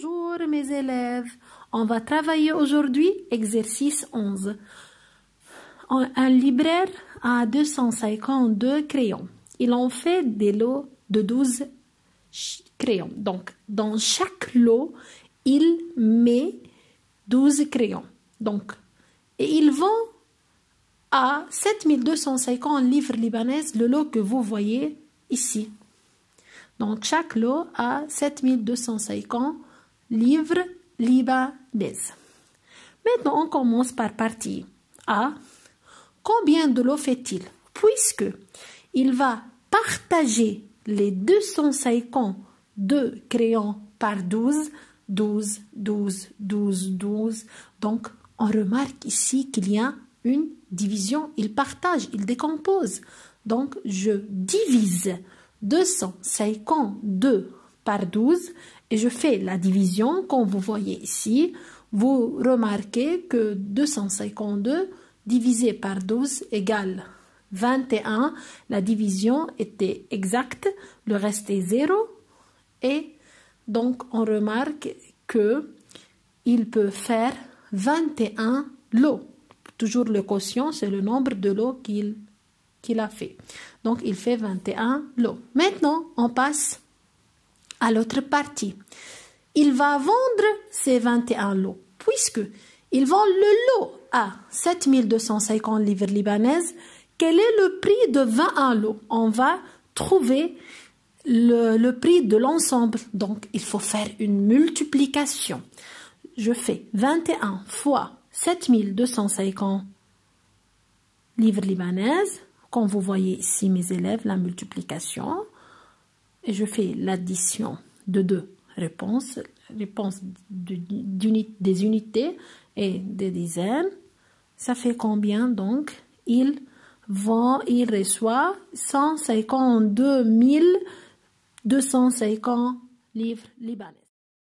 Bonjour mes élèves, on va travailler aujourd'hui exercice 11. Un libraire a 252 crayons. Il en fait des lots de 12 crayons. Donc, dans chaque lot, il met 12 crayons. Donc, et il vend à 7250 livres libanaises le lot que vous voyez ici. Donc, chaque lot a 7250 livres libanaises. Maintenant, on commence par partie A. Combien de lots fait-il? Puisque il va partager les 252 crayons par 12, 12, 12, 12, 12. Donc, on remarque ici qu'il y a une division. Il partage, il décompose. Donc, je divise 252 par 12 et je fais la division comme vous voyez ici. Vous remarquez que 252 divisé par 12 égale 21. La division était exacte, le reste est 0 et donc on remarque que il peut faire 21 lots. Toujours le quotient, c'est le nombre de lots qu'il qu'il a fait. Donc, il fait 21 lots. Maintenant, on passe à l'autre partie. Il va vendre ces 21 lots, puisque il vend le lot à 7250 livres libanaises. Quel est le prix de 21 lots? On va trouver le, le prix de l'ensemble. Donc, il faut faire une multiplication. Je fais 21 fois 7250 livres libanaises comme vous voyez ici, mes élèves, la multiplication. Et je fais l'addition de deux réponses, réponses des unités et des dizaines. Ça fait combien donc? Il vend, il reçoit 152 250 livres libanais.